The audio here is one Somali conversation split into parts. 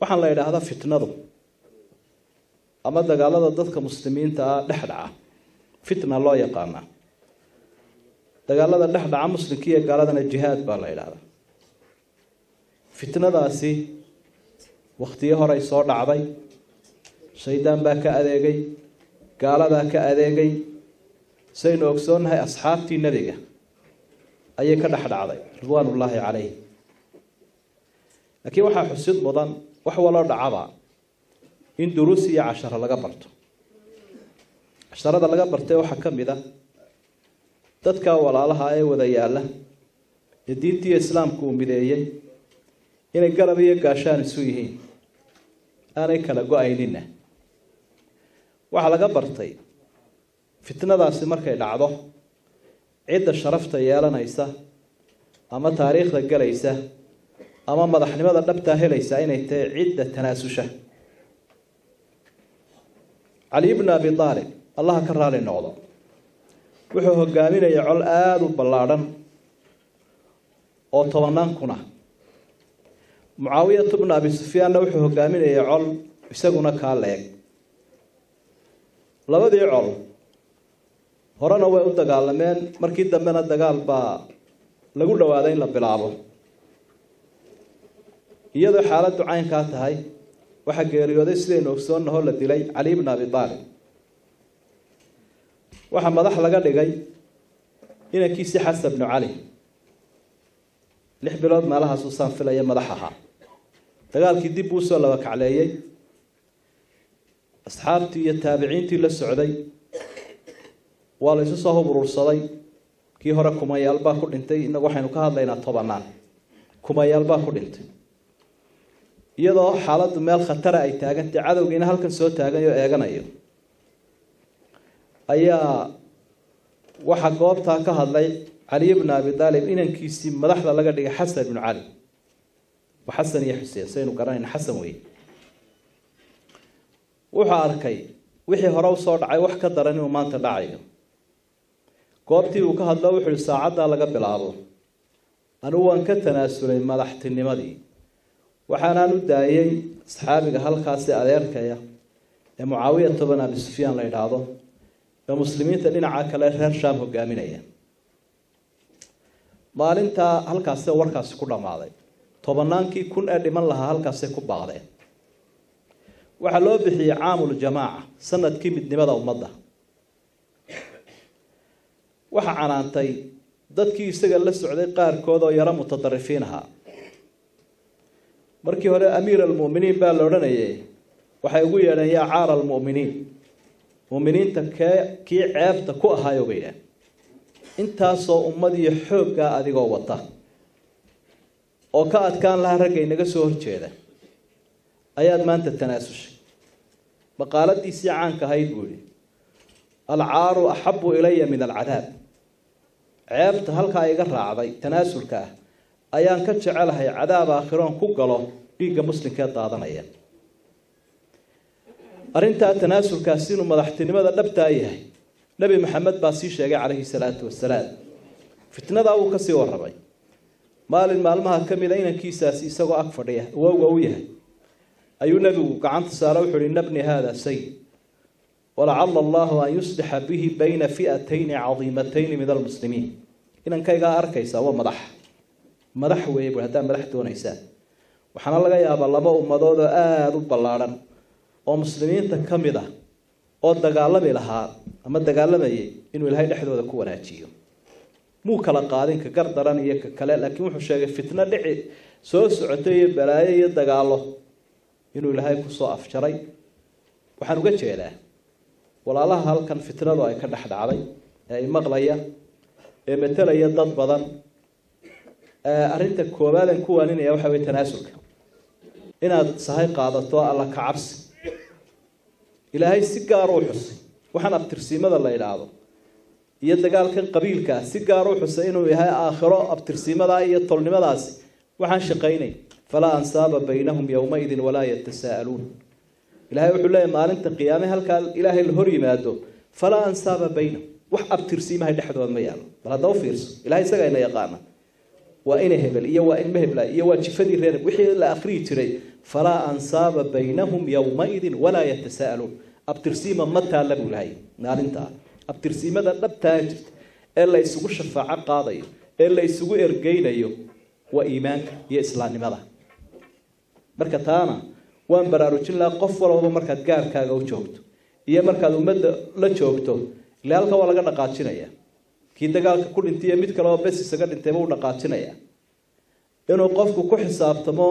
waxaan la idhaahdaa fitnadu ama dagaalada dadka muslimiinta ah dhex dhaca. Fitna loo yaqaanaa dagaalada dhex dhaca muslimka iyo gaaladana jihaad baa la idhaahdaa fitnadaasi wakhtiyo horey soo dhacday shaydaan baa ka adeegay gaaladaa ka adeegay saynu ogsoonnahay asxaabtii nebiga ayay ka dhex dhacday ridwaanullaahi calayh laakiin waxaa xusid mudan wax waloo dhacaba. In duruus iyo casharo laga barto. Casharada laga bartay waxaa ka mid a dadka walaalaha ee wada yaalla ee diintiiyo islaamku uu mideeyey inay garab iyo gaashaan isu yihiin aanay kala go'aynina waxaa laga bartay fitnadaasi markay dhacdo cidda sharafta yeelanaysa ama taariikhda gelaysa ama madaxnimada dhabtaa helaysa inay tahay cidda tanaasusha cali bnu abi aalib allaha ka raali noqdo. Wuxuu hogaaminaya col aada u ballaadhan oo tobanaan kuna. Mucaawiyatu bnu abi sufyaanna wuxuu hogaaminaya col isaguna kaa leeg. Labadii col horena way u dagaalameen. Markii dambena dagaal baa lagu dhawaaday in la bilaabo iyadoo xaaladdu caynkaa tahay waxaa geeriyooday sidaynu ogsoonnahoo la dilay cali bnu abi aalib waxaa madax laga dhigay inankiisii xasan bnu cali. Lix bilood meelahaasuu saan filaya madax ahaa. Dagaalkii dib buu u soo laba kacleeyey. Asxaabtii iyo taabiciintii la socday. Waa la isu soo huburursaday kii hore kumayaal baa ku dhintay. Inagu waxaynu ka hadlaynaa tobanaan. Kumayaal baa ku dhintay iyadoo xaaladdu meel khatara ay taagantay cadowgiina halkan soo taagayo eeganayo. Ayaa waxaa goobtaa ka hadlay caliy bnu abi aalib inankiisii madaxda laga dhigay xasan bnu cali xasan iyo xuseen saynu garanayna xasan wey wuxuu arkay wixii hore u soo dhacay wax ka daran inuu maanta dhacayo. Goobtii uu ka hadlo wuxuu ihi saacaddaa laga bilaabo. Anigu waan ka tanaasulay madaxtinimadii waxaanaan u daayay asxaabiga halkaasi adeerkaya ee mucaawiya toban abi sufyaan la idhaahdo ee muslimiinta dhinaca kale reer shaam hogaaminaya maalintaa halkaasee warkaasi ku dhammaaday tobanaankii kun ee dhiman lahaa halkaasay ku baaqdeen waxaa loo bixiyey caamul jamaaca sannadkii midnimada ummadda. Waxaa canaantay dadkii isaga la socday qaarkood oo yaro mutadarifiin ahaa markii hore amiir almu'miniin baa la odhanayay. Waxay ugu yeedheen yaa caara almu'miniin mu'miniinta kee kii ceebta ku ahaayo bay idhaah intaasoo ummadiyo xooggaa adigoo wata oo ka adkaan lahaa ragga inaga soo horjeeda. Ayaad maanta tanaasushay maqaaladiisii caanka ahayd buu yihi alcaaru axabu ilaya min alcadaab. Ceebta halkaa iga raacday tanaasulka ah ayaan ka jecelahay cadaab aakhiroon ku galo dhiigga muslimkee daadanaya. Arrintaa tanaasulkaasi inuu madaxtinimada dhabtaa yahay nebi maxamed baa sii sheegay calayhi salaatu wasalaam fitnadaa wuu ka sii warramay. Maalin maalmaha ka mida inankiisaasi isagoo ag fadhiya awowga u yahay. Ayuu nebigu gacanta saara wuxu uhi nabni haada sayid walacala allahu an yuslixa bihi bayna fi'atayni cadiimatayni min almuslimiin. Inankaygaa arkaysaa waa madax madax weeye bui haddaad madax doonaysaan waxaana laga yaabaa laba ummadood oo aada u ballaadhan oo muslimiinta ka mid ah oo dagaalami lahaa ama dagaalamayay inuu ilaahay dhexdooda ku wanaajiyo. Muu kala qaadin ka gar daran iyo ka kale laakiin wuxuu sheegay fitno dhici soo socotay iyo balaayo iyo dagaalo inuu ilaahay ku soo afjaray. Waxaan uga jeedaa walaalaha halkan fitnadu ay ka dhex dhacday ee ay maqlaya ee matelaya dad badan arrinta koobaadan ku waaninaya waxa wey tanaasulka. Inaad sahay qaadato alla ka cabsi. Ilaahay si gaar u xusay. Waxaan abtirsiimada la idhaahdo iyo dagaalkan qabiilkaa si gaar u xusay inuu yahay aakhiro abtirsiimadaa iyo tolnimadaasi. Waxaan shaqaynay. Falaa ansaaba baynahum yowmaidin walaa yatasaa'aluun ilahay wuxuu leeyahy maalinta qiyaame halkaa ilaahay la hor yimaado. Falaa ansaaba baynahum. Wax abtirsiimahay dhexdooda ma yaalo bal hadda u fiirso. Ilahay isagayna yaqaana waa ina hebel iyo waa ilma hebla iyo waa jifadii reer wixii la akriyi jiray. Falaa ansaaba baynahum yowmaidin walaa yatasa'aluun. Abtirsiima ma taalla buu lahay maalintaa abtirsiimada dhabtaa jirta ee la isugu shafaaco qaadayo ee la isugu ergeynayo waa iimaanka iyo islaamnimada. Marka taana waan baraarujin lahaa qof walbaba markaad gaarkaaga u joogto iyo markaad ummadda la joogto ile halka waa laga dhaqaajinaya kii dagaalka ku dhintay mid kale oo bes isaga dhintayba u dhaqaajinaya. Inuu qofku ku xisaabtamo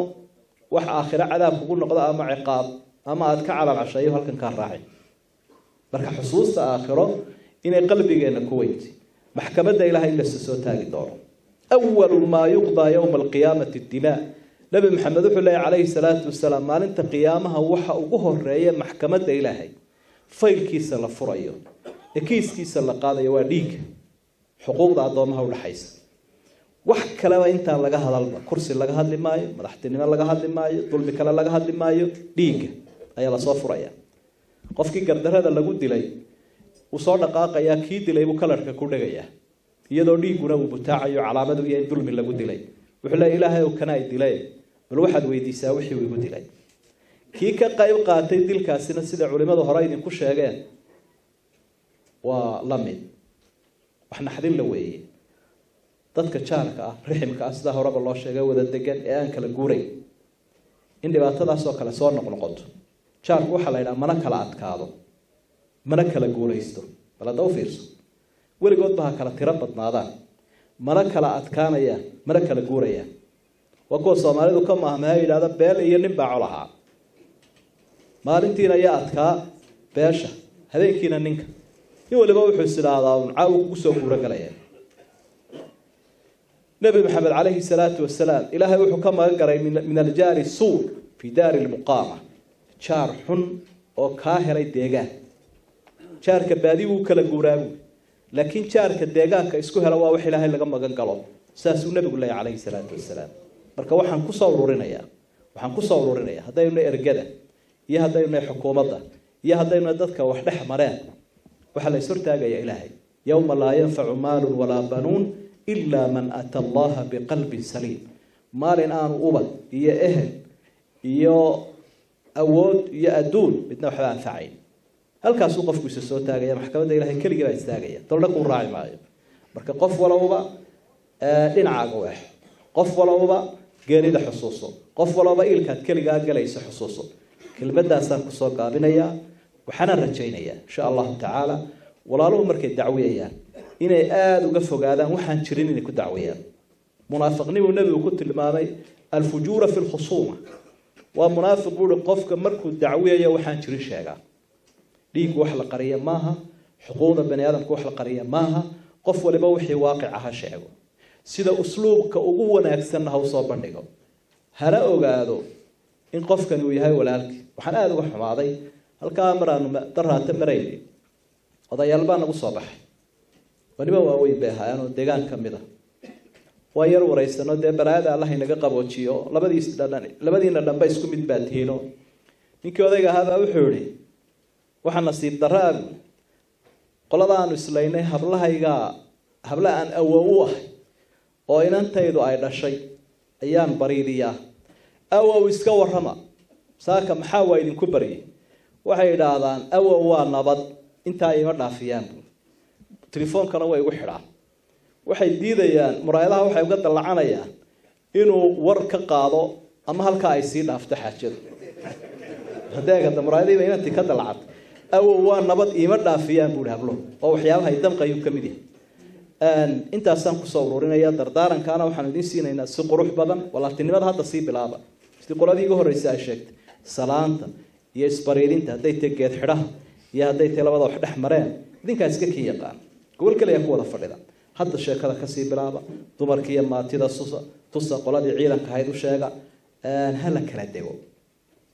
wax aakhiro cadaab kugu noqdo ama ciqaab ama aada ka calaalcasheeyo halkan kaa raacin marka xusuusta aakhiro inay qalbigeenna ku weyntay maxkamadda ilahay in lasa soo taagi doono. Awalu maa yuqdaa yowma alqiyaamati dimaa nabi maxamed wuxuu leeyahy calayhi salaatu wasalaam maalinta qiyaamaha waxa ugu horreeya maxkamadda ilaahay. Faylkiisa la furayo ee kiiskiisa la qaadayo waa dhiigga xuquuqda addoomaha udhaxaysa wax kaleba intaa laga hadalba kursi laga hadli maayo madaxtinimo laga hadli maayo dulmi kale laga hadli maayo dhiigga ayaa la soo furaya. Qofkii gardarada lagu dilay wuu soo dhaqaaqayaa kii dilay buu kalarhka ku dhegayaa iyadoo dhiigguna uu butaacayo calaamadu iyo in dulmi lagu dilay. Wuxuu leeya ilaahay ow kana ay dileen? Bal waxaad weydiisaa wixii uu igu dilay. Kii ka qayb qaatay dilkaasina sida culimadu hore idinku sheegeen waa la mid wax naxdin la weeye. Dadka jaarka ah riximka ah sidaa horeba loo sheegay wada degan ee aan kala guuray. In dhibaatadaasoo kale soo noqnoqoto. Jaarku waxaa la yidhaha mana kala adkaado. Mana kala guulaysto bal hadda u fiirso. Weligoodba ha kala tiro badnaadaan. Mana kala adkaanayaan mana kala guurayaan waa kuwa soomaalidu ka maahmaha yidhahda beel iyo nin baa col ahaa maalintiina ayaa adkaa beesha habeenkiina ninka nin waliba wuxuu is idhaahdaa un caawu kugu soo guurogalaya nabi maxamed calayhi salaatu wasalaam ilaahay wuxuu ka magan garay min aljaari suur fii daari lmuqaama jaar xun oo kaa helay deegaan. Jaarka baadi wuu kala guuraabu. Laakiin jaarka deegaanka isku hela waa wax ilaahay laga magan galo. Saasuu nabigu leeyahy calayhi salaatu wasalaam. Marka waxaan ku soo ururinayaa waxaan ku soo ururinaya haddaynu ergada iyo haddaynu xukuumadda iyo haddaynu dadka wax dhex mareen waxaa la is hortaagaya ilaahay. Yowma laa yanfacu maalun walaa banuun ilaa man ata allaha biqalbin saliim. Maalin aanu ubad iyo ehel iyo awood iyo adduun midna waxba anfacayn halkaasuu qofku isa soo taagaya maxkamadda ilahay keligii baa istaagaya. Dolna kuu raaci maayo. Marka qof walowba dhinacaaga weexo qof walowba geerida xusuuso. Qof walowba iilkaad keligaa galayso xusuuso. Kelmadaasaan ku soo gaabinayaa waxaana rajaynayaa insha allahu tacaala walaaluhu markay dacwiyayaan inay aada uga fogaadaan waxaan jirin inay ku dacwiyaan. Munaafiqnimuu nebigu ku tilmaamay alfujuura fi lkhusuuma waa munaafiq buui qofka markuu dacwiyayo waxaan jirin sheegaa. Dhiiggu wax la qariya maaha xuquuqda bani aadamka wax la qariya maaha qof waliba wixii waaqic aha sheego. Sida usluubka ugu wanaagsanna ha u soo bandhigo. Hana ogaado in qofkani uu yahay walaalkii. Waxaan aada uga xumaaday halkaa maraanu daraata marayna odayaal baa nagu soo baxay. Waliba waaweyn bay ahaayeen oo deegaan ka mid a waa yar waraysano dee balaayada allah inaga qaboojiyo. Labadiina dhanba isku mid baa tihiino ninkii odayga ahaabaa wuxuu yihi waxaa nasiib darra aanu islaynay hablahaygaa habla aan awow u ahay oo inantaydu ay dhashay ayaan bariidiyaa. Awow iska warrama. Saaka maxaa waa idinku baryay waxay idhaahdaan awow waa nabad intaa ima dhaafiyaan. Telefoonkana way igu xidhaan waxay diidayaan muraayadaha waxay uga dallacanayaan inuu war ka qaado ama halkaa ay sii dhaafto xaajadu. Hadeegada muraayadiiba inantii ka dallacatay awow waa nabad iima dhaafiyaan buuhi hablo oo waxyaabaha damqayuu ka mid yahay. Intaasaan ku soo ururinaya dardaarankaana waxaanu idiin siinaynaa si qurux badan walaaltinimada hadda sii bilaaba. Sidii qoladii iga horreysa ay sheegtay salaanta iyo isbariidinta hadday tahay geed xidhaha iyo hadday tahay labada wax dhex mareen idinkaa iska kii yaqaan. Gobol kaliya ku wada fadhida. Hadda sheekada ka sii bilaaba dumarkii iyo maatida susa tusa qoladii ciidanka ahayd u sheega hala kala dego.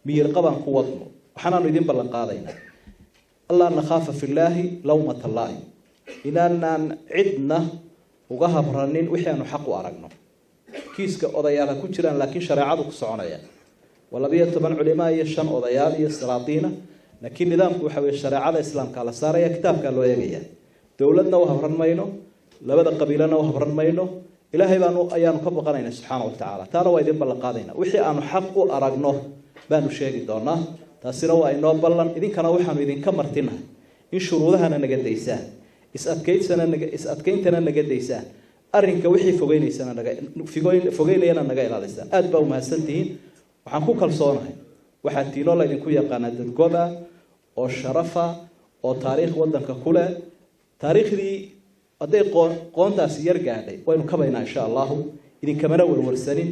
Miyir qabaan ku wadno waxaanaanu idin ballan qaadaynaa. Allaa nakhaafa fillaahi lawmata allaahi inaanaan cidna uga habranin wixii aanu xaq u aragno. Kiiska odayaal ha ku jiraan laakiin shareecadu ku soconaya waa labiyo toban culimaa iyo shan odayaal iyo salaadiina laakiin nidaamku waxa weye shareecada islaamkaa la saaraya kitaabkaa loo eegaya. Dowladna u habran mayno labada qabiilana u habran mayno. Ilaahay baanu ayaanu ka baqanayna subxaana wa tacaala. Taana waa idin ballan qaadayna. Wixii aanu xaq u aragno baanu sheegi doonaa. Taasina waa inoo ballan. Idinkana waxaanu idinka martinahay in shuruudahana naga daysaan is-adkaynsana naga is-adkayntana naga daysaan arrinka wixii fogeynaysana naga fogeynayana naga ilaalisaan aada baa umahadsantihiin waxaan ku kalsoonahay. Waxaa tiinoo laydinku yaqaanaa dadgoba oo sharafa oo taariikh wadanka ku leh. Taariikhdii hadday qoontaasi yar gaadhay waynu kabaynaa insha allahu. Idinkamana warwarsanin